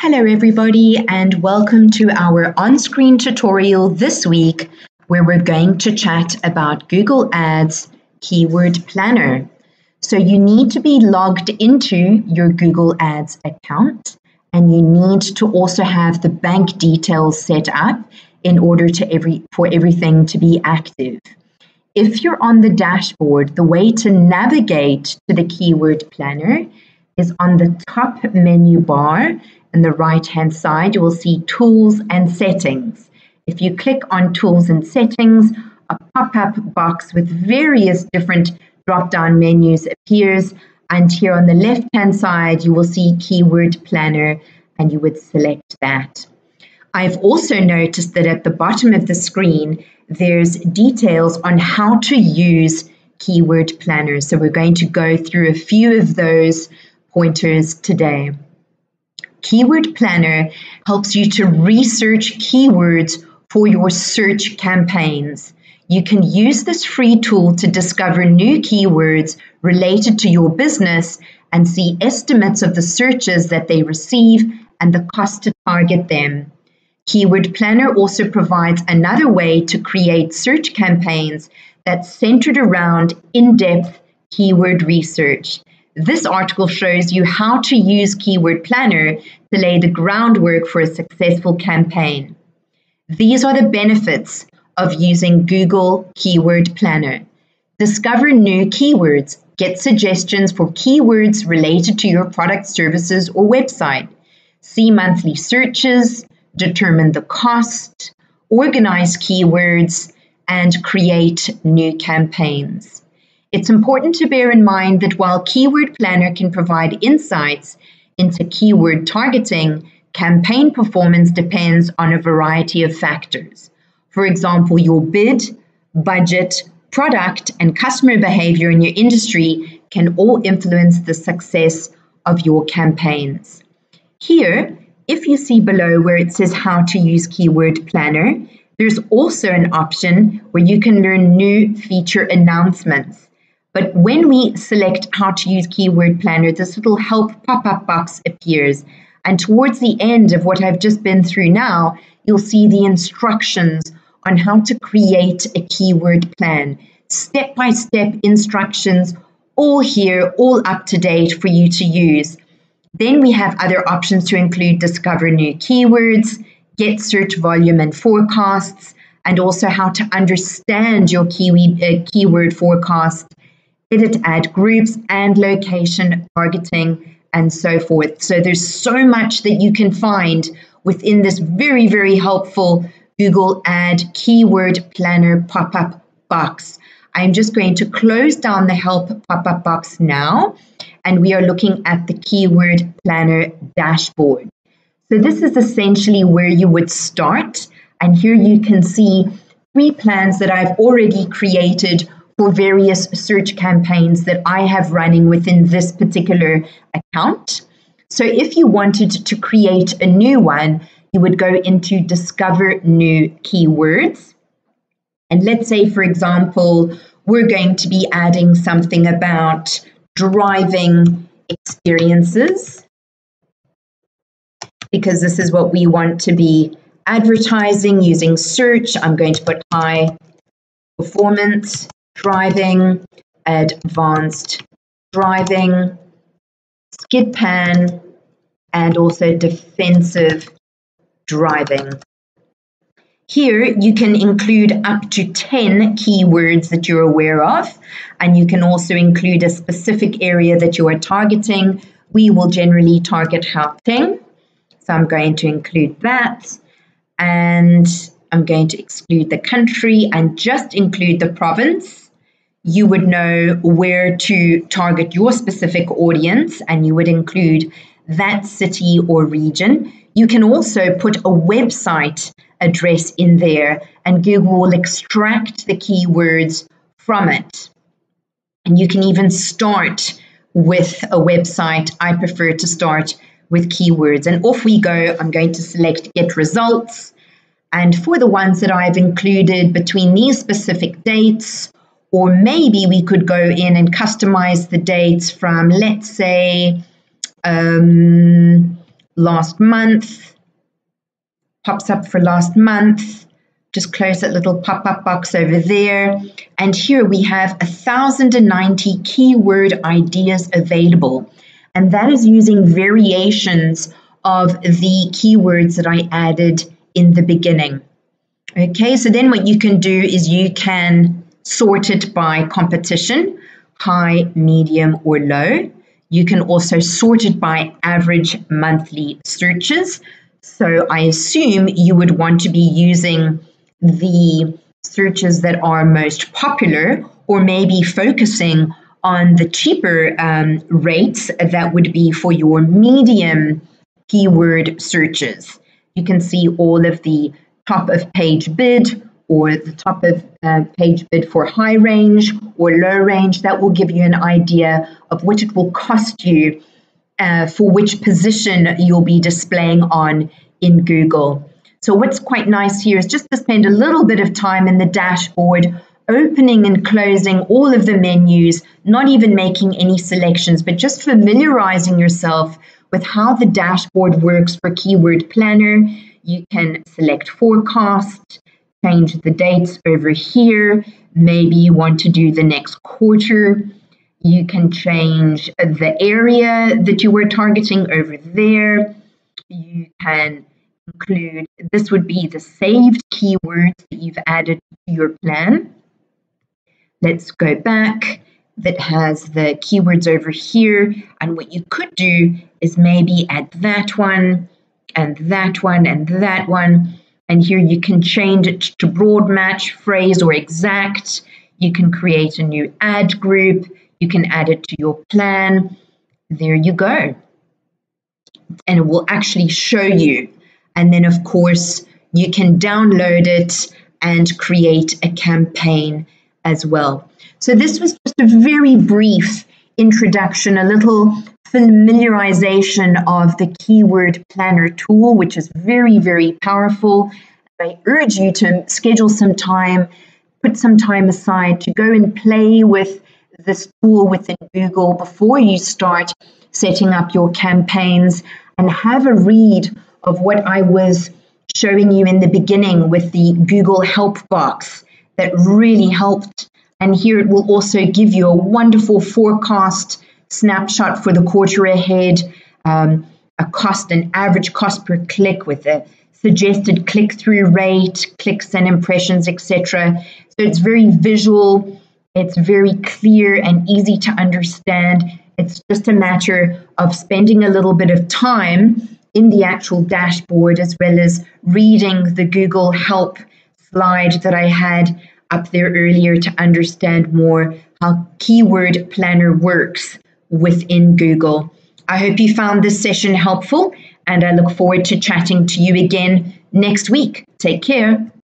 Hello everybody and welcome to our on-screen tutorial this week where we're going to chat about Google Ads Keyword Planner. So you need to be logged into your Google Ads account and you need to also have the bank details set up in order to every for everything to be active. If you're on the dashboard, the way to navigate to the Keyword Planner is on the top menu bar in the right hand side, you will see Tools and Settings. If you click on Tools and Settings, a pop up box with various different drop down menus appears. And here on the left hand side, you will see Keyword Planner, and you would select that. I've also noticed that at the bottom of the screen, there's details on how to use Keyword Planner. So we're going to go through a few of those pointers today. Keyword Planner helps you to research keywords for your search campaigns. You can use this free tool to discover new keywords related to your business and see estimates of the searches that they receive and the cost to target them. Keyword Planner also provides another way to create search campaigns that's centered around in depth keyword research. This article shows you how to use Keyword Planner to lay the groundwork for a successful campaign. These are the benefits of using Google Keyword Planner. Discover new keywords, get suggestions for keywords related to your product, services, or website, see monthly searches, determine the cost, organize keywords, and create new campaigns. It's important to bear in mind that while Keyword Planner can provide insights into keyword targeting, campaign performance depends on a variety of factors. For example, your bid, budget, product, and customer behavior in your industry can all influence the success of your campaigns. Here, if you see below where it says how to use Keyword Planner, there's also an option where you can learn new feature announcements. But when we select how to use Keyword Planner, this little help pop up box appears. And towards the end of what I've just been through now, you'll see the instructions on how to create a keyword plan. Step by step instructions, all here, all up to date for you to use. Then we have other options to include discover new keywords, get search volume and forecasts, and also how to understand your keyword, uh, keyword forecast edit ad groups and location targeting and so forth. So there's so much that you can find within this very, very helpful Google Ad Keyword Planner pop up box. I'm just going to close down the help pop up box now, and we are looking at the Keyword Planner dashboard. So, this is essentially where you would start, and here you can see three plans that I've already created for various search campaigns that I have running within this particular account. So if you wanted to create a new one, you would go into discover new keywords. And let's say, for example, we're going to be adding something about driving experiences because this is what we want to be advertising using search. I'm going to put high performance driving, advanced driving, skid pan, and also defensive driving. Here, you can include up to 10 keywords that you're aware of, and you can also include a specific area that you are targeting. We will generally target Gauteng, so I'm going to include that. And I'm going to exclude the country and just include the province you would know where to target your specific audience and you would include that city or region. You can also put a website address in there and Google will extract the keywords from it. And you can even start with a website. I prefer to start with keywords. And off we go. I'm going to select Get Results. And for the ones that I've included between these specific dates or maybe we could go in and customize the dates from, let's say, um, last month, pops up for last month. Just close that little pop up box over there. And here we have 1,090 keyword ideas available. And that is using variations of the keywords that I added in the beginning. Okay, so then what you can do is you can sort it by competition, high, medium, or low. You can also sort it by average monthly searches. So I assume you would want to be using the searches that are most popular or maybe focusing on the cheaper um, rates that would be for your medium keyword searches. You can see all of the top of page bid or the top of uh, page bid for high range or low range. That will give you an idea of what it will cost you uh, for which position you'll be displaying on in Google. So, what's quite nice here is just to spend a little bit of time in the dashboard, opening and closing all of the menus, not even making any selections, but just familiarizing yourself with how the dashboard works for Keyword Planner you can select forecast, change the dates over here. Maybe you want to do the next quarter. You can change the area that you were targeting over there. You can include, this would be the saved keywords that you've added to your plan. Let's go back. That has the keywords over here. And what you could do is maybe add that one and that one and that one. And here you can change it to broad match, phrase, or exact. You can create a new ad group. You can add it to your plan. There you go. And it will actually show you. And then, of course, you can download it and create a campaign as well. So, this was just a very brief introduction, a little familiarization of the keyword planner tool, which is very, very powerful. I urge you to schedule some time, put some time aside to go and play with this tool within Google before you start setting up your campaigns and have a read of what I was showing you in the beginning with the Google Help box that really helped. And here it will also give you a wonderful forecast snapshot for the quarter ahead, um, a cost, an average cost per click with a suggested click through rate, clicks and impressions, etc. So it's very visual, it's very clear and easy to understand. It's just a matter of spending a little bit of time in the actual dashboard as well as reading the Google Help slide that I had up there earlier to understand more how Keyword Planner works within Google. I hope you found this session helpful and I look forward to chatting to you again next week. Take care.